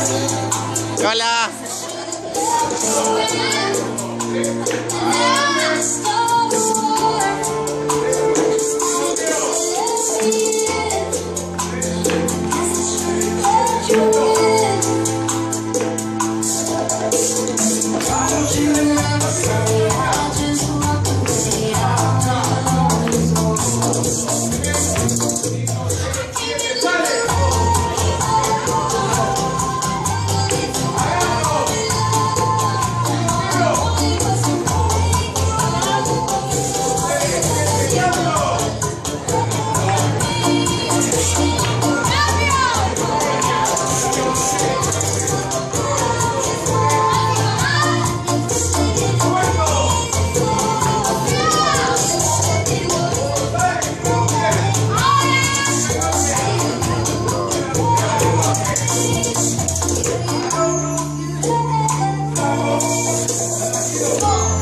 Hola. Why don't you Bom.